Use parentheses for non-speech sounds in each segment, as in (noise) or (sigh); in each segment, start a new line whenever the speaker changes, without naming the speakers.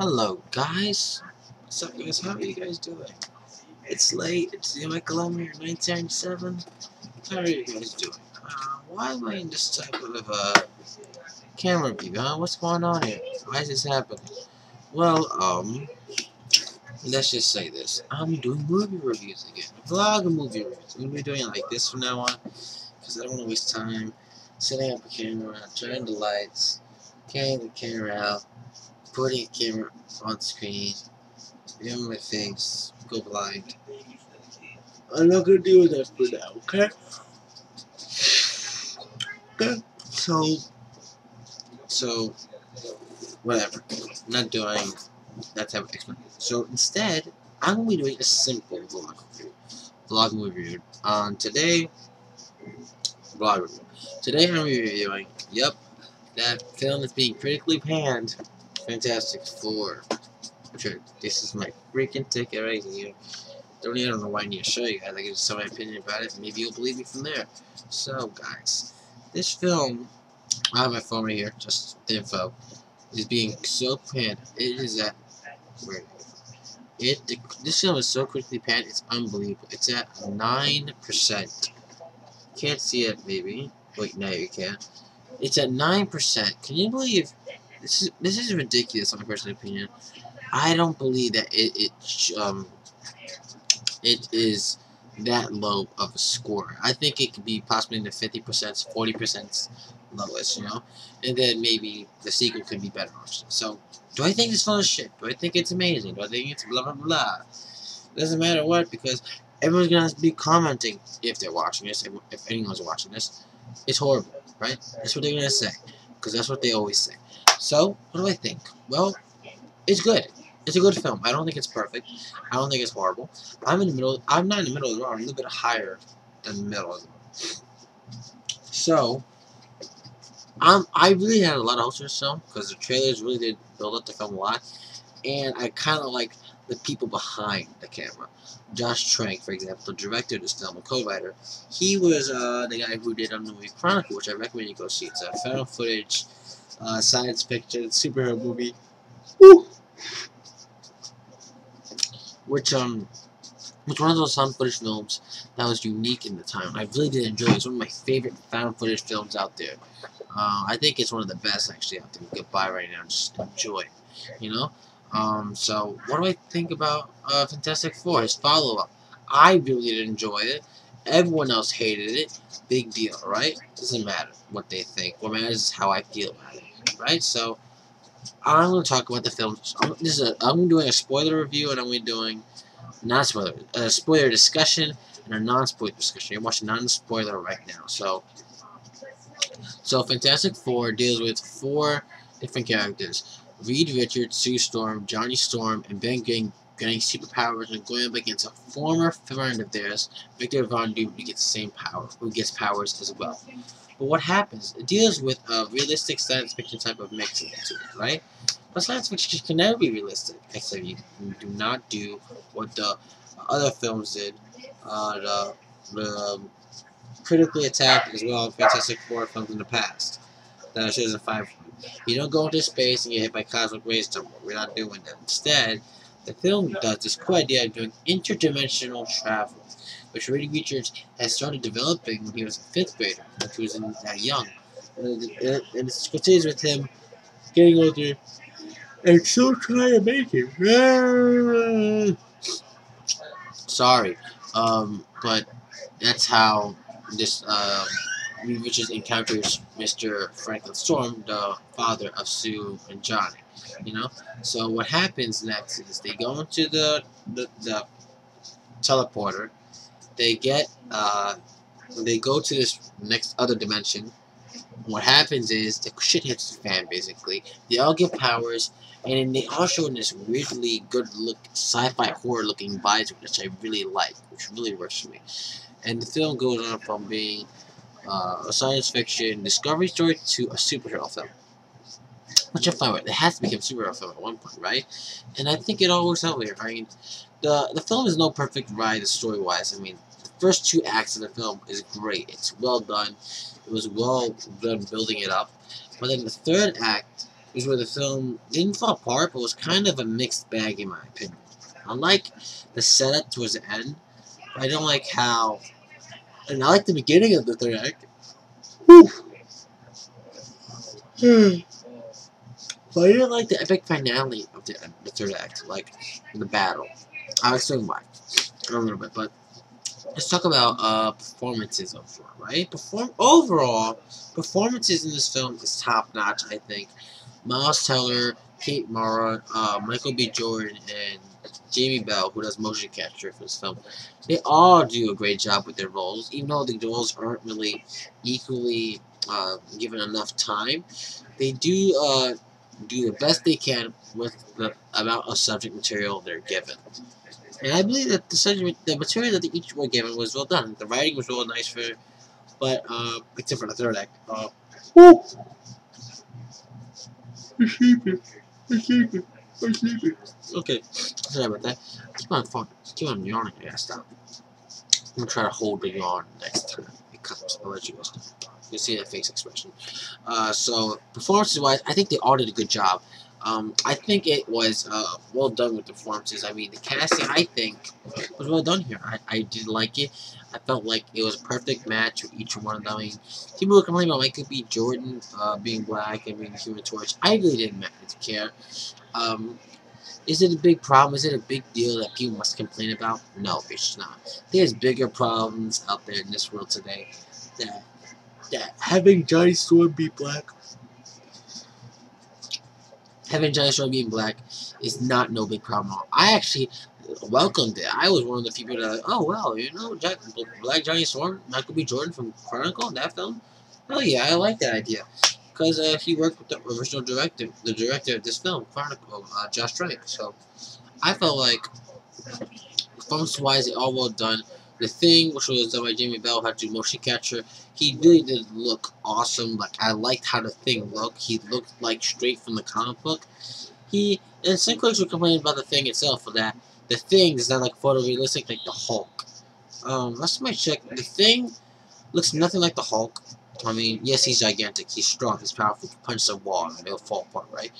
Hello guys, what's up guys, how are you guys doing? It's late, it's the Columbia 1997, how are you guys doing? Uh, why am I in this type of uh, camera view, huh? What's going on here? Why is this happening? Well, um, let's just say this, I'm doing movie reviews again, vlog movie reviews, I'm going to be doing it like this from now on, because I don't want to waste time setting up a camera, turning the lights, carrying the camera out, putting camera on screen, viewing my face, go blind. I'm not gonna with that for now, okay? Okay. So, so, whatever. I'm not doing that type of explanation. So instead, I'm gonna be doing a simple vlog review. Vlog review. Um, today, vlog review. Today I'm reviewing, yep, that film is being critically panned Fantastic Four. Sure, this is my freaking ticket right here. Don't even know why I need to show you guys. I just tell my opinion about it. Maybe you'll believe me from there. So, guys, this film, I have my phone right here, just the info, is being so panned. It is at, where, it, this film is so quickly panned, it's unbelievable. It's at 9%. Can't see it, maybe. Wait, no, you can't. It's at 9%. Can you believe this is this is ridiculous, in my personal opinion. I don't believe that it it um it is that low of a score. I think it could be possibly in the 50%, 40% lowest, you know? And then maybe the sequel could be better. So, do I think this film is shit? Do I think it's amazing? Do I think it's blah blah blah? Doesn't matter what, because everyone's gonna be commenting if they're watching this, if anyone's watching this. It's horrible, right? That's what they're gonna say, because that's what they always say. So, what do I think? Well, it's good. It's a good film. I don't think it's perfect. I don't think it's horrible. I'm in the middle. I'm not in the middle of the road. I'm a little bit higher than the middle of the road. So, um, I really had a lot of hopes for this film because the trailers really did build up the film a lot, and I kind of like the people behind the camera. Josh Trank, for example, the director of this film, a co-writer, he was uh, the guy who did movie Chronicle, which I recommend you go see. It's a found footage uh, science fiction superhero movie. Woo! Which um, which one of those found footage films that was unique in the time. I really did enjoy it. It's one of my favorite found footage films out there. Uh, I think it's one of the best actually out there. Buy right now. Just enjoy. You know. Um, so what do I think about uh, Fantastic Four? His follow-up. I really did enjoy it. Everyone else hated it. Big deal, right? Doesn't matter what they think. What matters is how I feel about it right? So I'm going to talk about the film. This is a, I'm doing a spoiler review, and I'm going to be doing non spoiler, a spoiler discussion, and a non-spoiler discussion. You're watching non-spoiler right now. So, so Fantastic Four deals with four different characters: Reed Richards, Sue Storm, Johnny Storm, and Ben getting getting superpowers and going up against a former friend of theirs, Victor Von Doom, who gets the same power, who gets powers as well. But what happens? It deals with a realistic science fiction type of mix into it, right? But science fiction can never be realistic, except you do not do what the other films did. Uh, the, the critically attacked as well Fantastic Four films in the past. That shows a five. You don't go into space and get hit by cosmic rays somewhere. We're not doing that. Instead, the film does this cool idea of doing interdimensional travel which Reed Richards has started developing when he was a fifth grader, when he was in, that young. And, it continues with him getting older and still trying to make it. Sorry, um, but that's how this uh, Richards encounters Mr. Franklin Storm, the father of Sue and Johnny. You know, so what happens next is they go into the the, the teleporter they get, uh, they go to this next other dimension. What happens is the shit hits the fan, basically. They all get powers, and then they all show in this weirdly good look, sci-fi horror looking vibes, which I really like, which really works for me. And the film goes on from being uh, a science fiction discovery story to a superhero film. Which fine with. It has to become a superhero film at one point, right? And I think it all works out here. I mean, the the film is no perfect ride story-wise. I mean, the first two acts of the film is great. It's well done. It was well done building it up. But then the third act is where the film didn't fall apart, but was kind of a mixed bag in my opinion. I like the setup towards the end. But I don't like how, and I like the beginning of the third act. Whew. Hmm. But I didn't like the epic finale of the, the third act, like the battle. I'll explain why in a little bit, but let's talk about uh, performances overall, right? Perform overall, performances in this film is top notch. I think Miles Teller, Kate Mara, uh, Michael B. Jordan, and Jamie Bell, who does motion capture for this film, they all do a great job with their roles, even though the roles aren't really equally uh, given enough time. They do uh, do the best they can with the amount of subject material they're given. And I believe that the subject, the material that each were given was well done. The writing was real nice for, but uh, except for the third act. Uh, woo! I'm sleeping. I'm sleeping. I'm sleeping. Okay, sorry about that. Keep on fucking, keep on yawning. I gotta stop. I'm gonna try to hold the yawn next time it comes. I'll let you guys know. You'll see that face expression. Uh, so, performances-wise, I think they all did a good job. Um, I think it was uh, well done with the performances. I mean, the casting, I think, was well done here. I, I did like it. I felt like it was a perfect match with each one of them. I mean, people were complaining about Michael B. Jordan uh, being black and being Human Torch. I really didn't care. Um, is it a big problem? Is it a big deal that people must complain about? No, it's not. There's bigger problems out there in this world today that that having Johnny Storm be black having Storm being black is not no big problem I actually welcomed it. I was one of the few people that like, oh well, you know, Jack, Black Johnny Storm, Michael B. Jordan from Chronicle, that film. Oh yeah, I like that idea because uh, he worked with the original director, the director of this film, Chronicle, uh, Josh Trank. So I felt like performance-wise, it all well done. The Thing, which was done by Jamie Bell, had to do motion capture. He really did look awesome. Like, I liked how the Thing looked. He looked, like, straight from the comic book. He, and some critics were complaining about the Thing itself, for that the Thing is not, like, photorealistic like the Hulk. Um, last time I checked, the Thing looks nothing like the Hulk. I mean, yes, he's gigantic, he's strong, he's powerful, he punch the wall and it'll fall apart, right?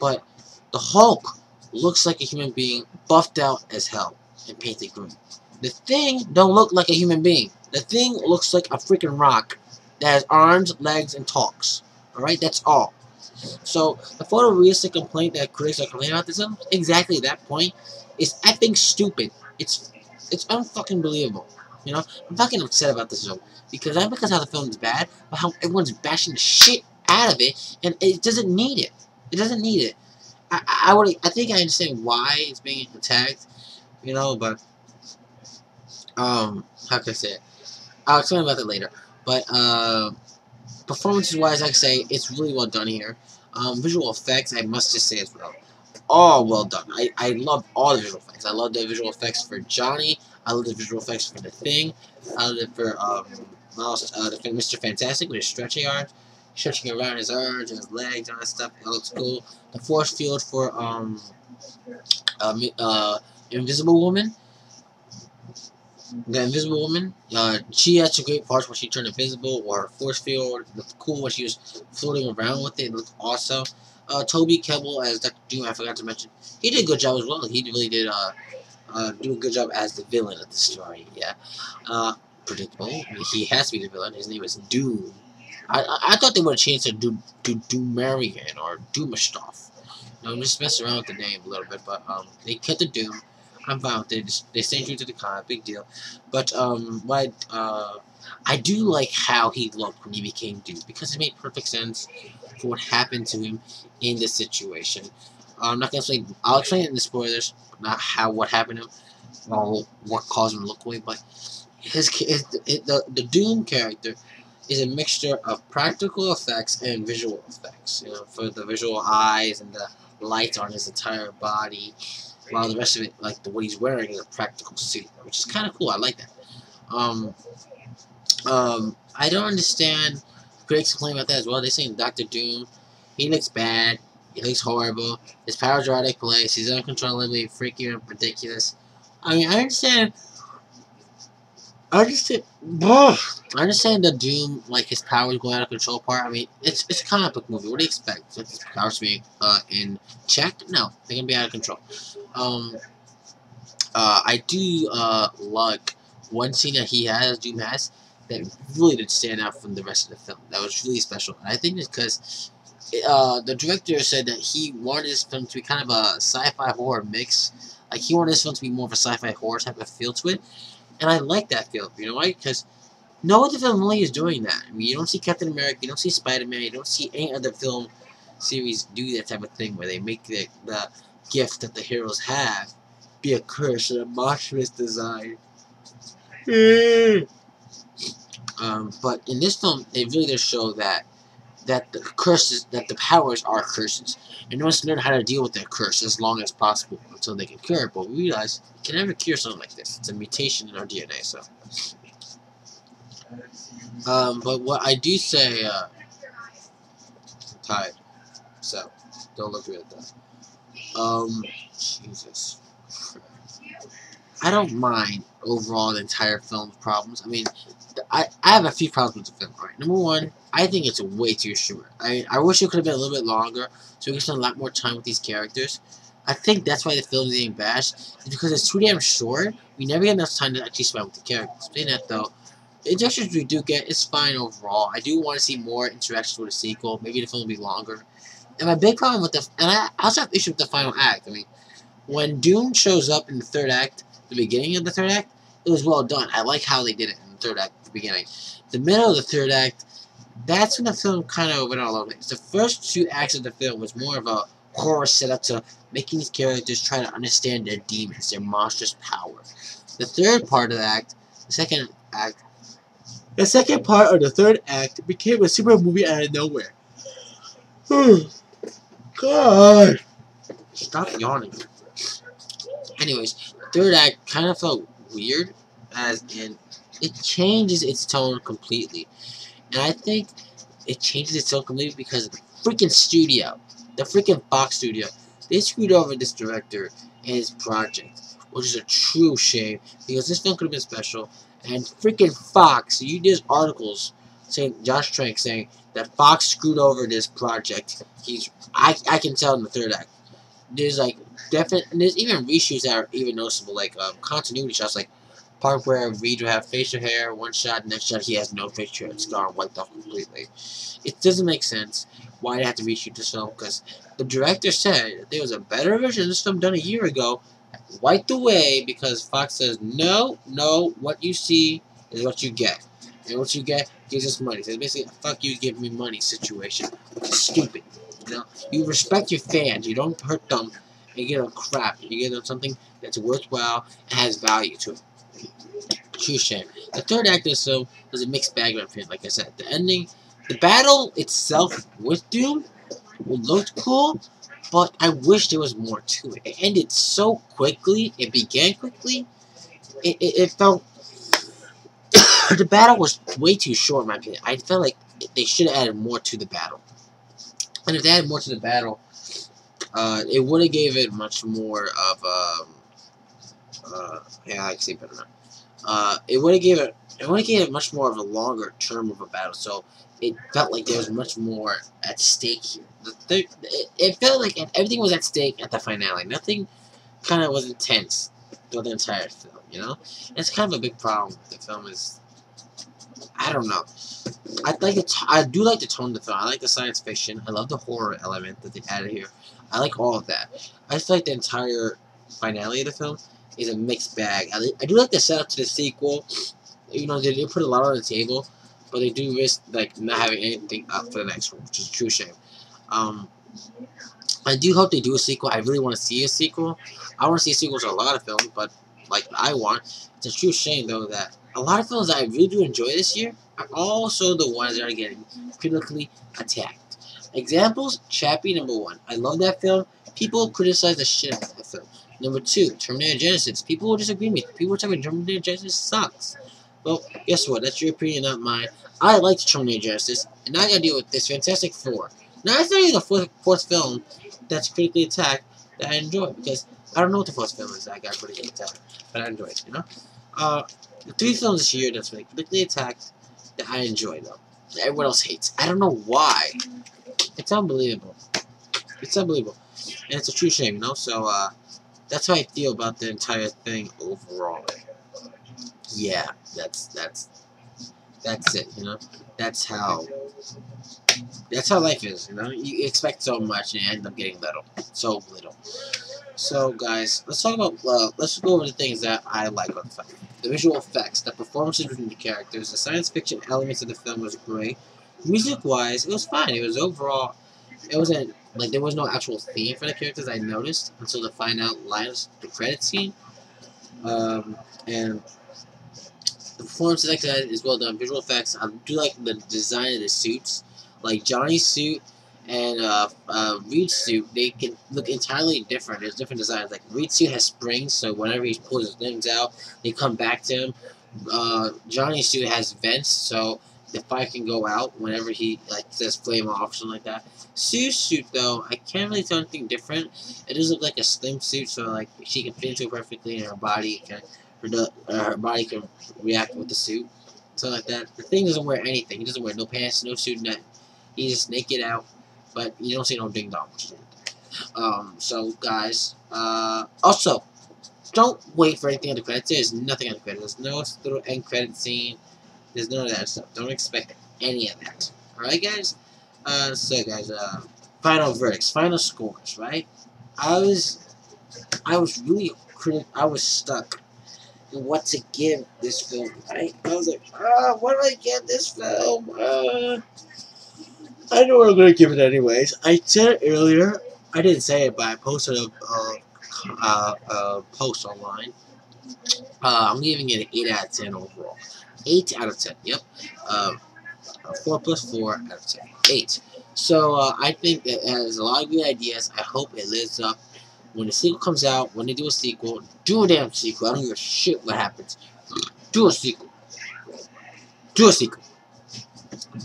But the Hulk looks like a human being, buffed out as hell, and painted green. The thing don't look like a human being. The thing looks like a freaking rock that has arms, legs, and talks. Alright, that's all. So, the photorealistic complaint that critics are complaining about this exactly that point, is effing stupid. It's it's unfucking believable. You know, I'm fucking upset about this film. Because not because how the film is bad, but how everyone's bashing the shit out of it, and it doesn't need it. It doesn't need it. I, I would, I think I understand why it's being attacked, you know, but um, how can I say it? I'll explain about that later. But, uh, performances-wise, I can say it's really well done here. Um, visual effects, I must just say as well. All well done. I, I love all the visual effects. I love the visual effects for Johnny. I love the visual effects for The Thing. I love it for, um, Miles, uh, the Mr. Fantastic with his stretchy arms. Stretching around his arms and his legs and all that stuff. It looks cool. The force field for, um, uh, uh Invisible Woman the Invisible Woman, uh, she had some great parts where she turned invisible, or her force field looked cool when she was floating around with it. It looked awesome. Uh, Toby Kebbell as Dr. Doom, I forgot to mention, he did a good job as well. He really did uh, uh, do a good job as the villain of the story. Yeah, uh, predictable. He has to be the villain. His name is Doom. I I, thought they would have changed to Do Do Doomarian or Doomistov. I'm just messing around with the name a little bit, but um, they kept the Doom. I'm fine with it. They stay you to the comic, big deal. But um, what uh, I do like how he looked when he became Doom because it made perfect sense for what happened to him in this situation. Uh, I'm not gonna explain. I'll explain it in the spoilers, not how what happened to him or what caused him to look away. But his, his the the Doom character is a mixture of practical effects and visual effects. You know, for the visual eyes and the lights on his entire body while the rest of it, like the what he's wearing, is a practical suit, which is kind of cool. I like that. Um, um, I don't understand critics complain about that as well. They're saying Doctor Doom, he looks bad, he looks horrible, his powers are out of place, he's uncontrollably freaky and ridiculous. I mean, I understand I understand. I understand the Doom, like his powers going out of control part. I mean, it's it's a comic book movie. What do you expect? So his powers being uh, in check? No, they're gonna be out of control. Um, uh, I do uh, like one scene that he has, Doom has, that really did stand out from the rest of the film. That was really special. And I think it's because uh, the director said that he wanted this film to be kind of a sci-fi horror mix. Like he wanted this film to be more of a sci-fi horror type of feel to it. And I like that feel. You know why? Because no other film really is doing that. I mean, you don't see Captain America, you don't see Spider-Man, you don't see any other film series do that type of thing where they make the, the gift that the heroes have be a curse and a monstrous design. um, but in this film, they really just show that that the curses, that the powers are curses. And one's learn how to deal with their curse as long as possible until they can cure it. But we realize you can never cure something like this. It's a mutation in our DNA, so. Um, but what I do say, uh, tired, so don't look at that. Um, Jesus. I don't mind overall the entire film's problems. I mean, I, I have a few problems with the film. Right, number one, I think it's way too short. I I wish it could have been a little bit longer, so we could spend a lot more time with these characters. I think that's why the film is getting bashed. Is because it's too damn short. We never get enough time to actually spend with the characters. Saying that though, the injections we do get is fine overall. I do want to see more interactions with the sequel. Maybe the film will be longer. And my big problem with the and I also have issue with the final act. I mean, when Doom shows up in the third act, the beginning of the third act, it was well done. I like how they did it in the third act the beginning. The middle of the third act, that's when the film kind of went all over. The first two acts of the film was more of a horror setup to making these characters try to understand their demons, their monstrous power. The third part of the act, the second act, the second part of the third act became a super movie out of nowhere. Hmm. God! Stop yawning. Anyways, third act kind of felt weird, as in it changes its tone completely, and I think it changes its tone completely because of the freaking studio, the freaking Fox studio. They screwed over this director and his project, which is a true shame because this film could have been special. And freaking Fox, you did articles saying Josh Trank saying that Fox screwed over this project. He's I I can tell in the third act. There's like definite. There's even reshoots that are even noticeable, like um, continuity shots, like part where Reed will have facial hair, one shot, next shot he has no facial hair, it's gone wiped off completely. It doesn't make sense why they have to reshoot this film, because the director said there was a better version of this film done a year ago, wiped away because Fox says, no, no, what you see is what you get. And what you get gives us money. So it's basically a fuck you, give me money situation. Stupid. You know, you respect your fans. You don't hurt them you get them crap. You get them something that's worthwhile and has value to it. True shame. The third act is so was a mixed bag of everything. Like I said, the ending, the battle itself with Doom looked cool, but I wish there was more to it. It ended so quickly. It began quickly. It, it, it felt (coughs) the battle was way too short, in my opinion. I felt like they should have added more to the battle. And if they added more to the battle, uh, it would have gave it much more of um, uh, yeah, I can see better now. Uh, it would have gave it, it would have gave it much more of a longer term of a battle, so it felt like there was much more at stake here. The it, felt like everything was at stake at the finale. Nothing kind of was intense throughout the entire film, you know? And it's kind of a big problem the film is, I don't know. I like it. I do like the tone of the film. I like the science fiction. I love the horror element that they added here. I like all of that. I feel like the entire finale of the film is a mixed bag. I, I do like the setup to the sequel. You know, they do put a lot on the table, but they do risk like not having anything up for the next one, which is a true shame. Um, I do hope they do a sequel. I really want to see a sequel. I want to see sequels to a lot of films, but like I want. It's a true shame though that a lot of films that I really do enjoy this year are also the ones that are getting critically attacked. Examples, Chappie number one. I love that film. People criticize the shit out of that film. Number two, Terminator Genisys. People will disagree with me. People will tell me Terminator Genisys sucks. Well, guess what? That's your opinion, not mine. I liked Terminator Genisys, and now I gotta deal with this Fantastic Four. Now, it's not even the fourth, fourth film that's critically attacked that I enjoy, because I don't know what the fourth film is that I got critically attacked, but I enjoy it, you know? Uh, The three films this year that's been critically attacked that I enjoy though. That everyone else hates. I don't know why. It's unbelievable. It's unbelievable. And it's a true shame, you know? So, uh, that's how I feel about the entire thing overall. Yeah, that's, that's, that's it, you know? That's how, that's how life is, you know? You expect so much and you end up getting little. So little. So, guys, let's talk about, uh, let's go over the things that I like about the film. The visual effects, the performances between the characters, the science fiction elements of the film was great. Music-wise, it was fine. It was overall, it wasn't, like, there was no actual theme for the characters I noticed until the final lines, the credit scene. Um, and the performances like said, is well done. Visual effects, I do like the design of the suits. Like, Johnny's suit and uh, uh, Reed's suit, they can look entirely different. There's different designs. Like Reed suit has springs, so whenever he pulls his limbs out, they come back to him. Uh, suit has vents, so the fire can go out whenever he like says flame off, or something like that. Sue's suit though, I can't really tell anything different. It does look like a slim suit, so like she can fit into it perfectly, and her body can her, uh, her body can react with the suit, something like that. The thing doesn't wear anything. He doesn't wear no pants, no suit, nothing. He's just naked out but you don't see no ding dong. Um, so guys, uh, also, don't wait for anything on the credits. There's nothing on the credits. There's no little end credit scene. There's none of that stuff. Don't expect any of that. Alright, guys? Uh, so guys, uh, final verdicts, final scores, right? I was, I was really, I was stuck in what to give this film, right? I was like, ah, what do I give this film? Uh, I know I'm going to give it anyways. I said it earlier. I didn't say it, but I posted a, a, a post online. Uh, I'm giving it an 8 out of 10 overall. 8 out of 10, yep. Uh, 4 plus 4 out of 10. 8. So uh, I think it has a lot of good ideas. I hope it lives up. When the sequel comes out, when they do a sequel, do a damn sequel. I don't give a shit what happens. Do a sequel. Do a sequel.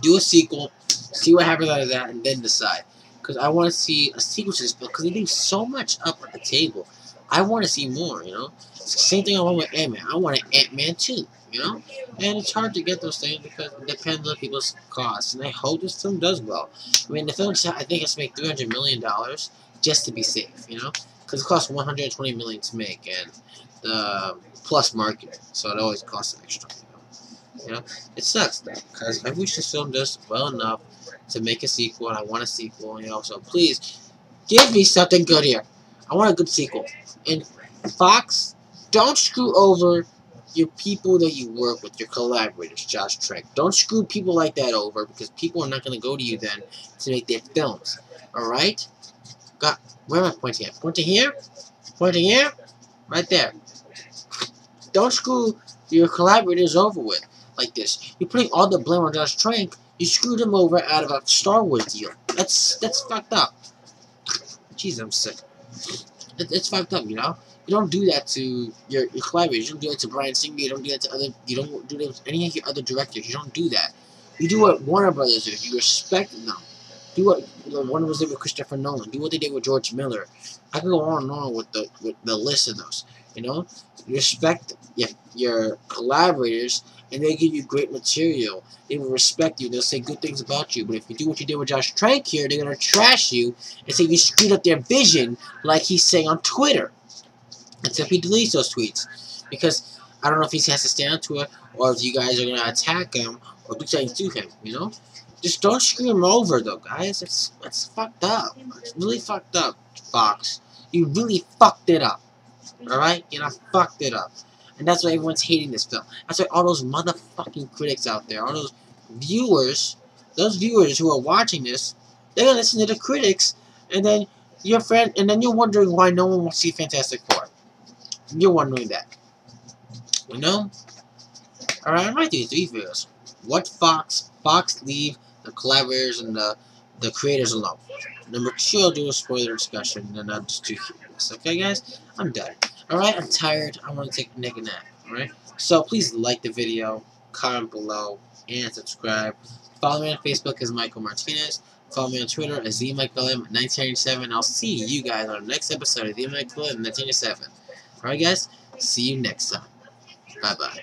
Do a sequel see what happens out of that, and then decide. Because I want to see a sequel to this book, because they leave so much up at the table. I want to see more, you know? Same thing I want with Ant-Man. I want an Ant-Man too, you know? And it's hard to get those things because it depends on people's costs. And I hope this film does well. I mean, the film, I think, has to make $300 million just to be safe, you know? Because it costs 120 million to make, and the plus marketing, so it always costs an extra. You know, it sucks because I wish this film does well enough to make a sequel, and I want a sequel, you know, so please, give me something good here. I want a good sequel. And Fox, don't screw over your people that you work with, your collaborators, Josh Trank. Don't screw people like that over, because people are not going to go to you then to make their films. Alright? Got, where am I pointing at? Pointing here? Pointing here? Right there. Don't screw your collaborators over with like this. You're putting all the blame on Josh Trank. You screwed him over out of a Star Wars deal. That's that's fucked up. Jeez, I'm sick. It, it's fucked up, you know. You don't do that to your, your collaborators. You don't do that to Bryan Singer. You don't do that to other. You don't do that any of your other directors. You don't do that. You do what Warner Brothers did. You respect them. Do what Warner Brothers did with Christopher Nolan. Do what they did with George Miller. I could go on and on with the with the list of those. You know, respect your, your collaborators and they give you great material. They will respect you. They'll say good things about you. But if you do what you did with Josh Trank here, they're to trash you and say you screwed up their vision like he's saying on Twitter. Until he deletes those tweets. Because I don't know if he has to stand to it or if you guys are to attack him or do something to him, you know? Just don't screw him over, though, guys. It's, it's fucked up. It's really fucked up, Fox. You really fucked it up. Alright? You know, fucked it up. And that's why everyone's hating this film. That's why all those motherfucking critics out there, all those viewers, those viewers who are watching this, they're gonna listen to the critics, and then your friend, and then you're wondering why no one will see Fantastic Four. You're wondering that. You know? Alright, I might do three videos. What Fox, Fox leave the collaborators and the, the creators alone. Number two, I'll do a spoiler discussion, and I'll just do this. Okay, guys? I'm done. Alright, I'm tired. I want to take a nap. Alright? So please like the video, comment below, and subscribe. Follow me on Facebook as Michael Martinez. Follow me on Twitter as ZMichaelM1987. I'll see you guys on the next episode of ZMichaelM1987. Alright guys, see you next time. Bye bye.